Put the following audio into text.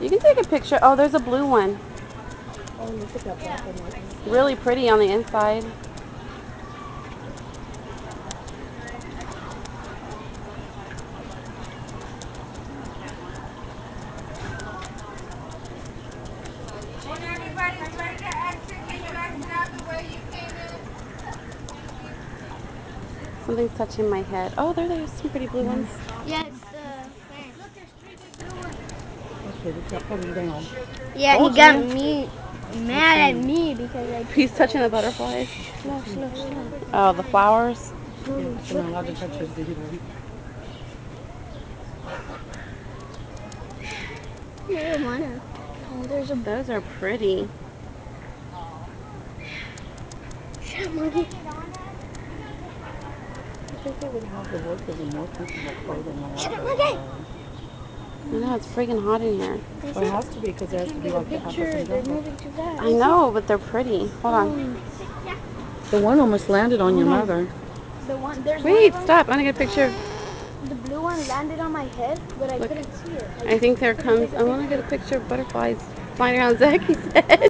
You can take a picture. Oh, there's a blue one. Really pretty on the inside. Something's touching my head. Oh, there, there's some pretty blue ones. Yeah, it's the fan. Look, there's three big blue ones. Okay, we got put him down. Yeah, Told he got you. me mad at me because I He's touching the butterflies. slow, slow, slow. Oh, the flowers. Yeah, so not allowed to touch his either. I don't. Oh, there's a Those are pretty. shit monkey. I think they would have the workers in more comfortable clothing. than Shut up, others. monkey. I know, it's freaking hot in here. Well, it has to be because there has to be like the Picture, apples they're moving too fast. I know, but they're pretty. Hold on. The one almost landed on your on. mother. The one, there's Wait, one stop. I'm gonna get a picture. them, The blue one landed on my head, but I Look. couldn't see it. I I think there comes. I want to get a picture of butterflies flying around Zacky's head.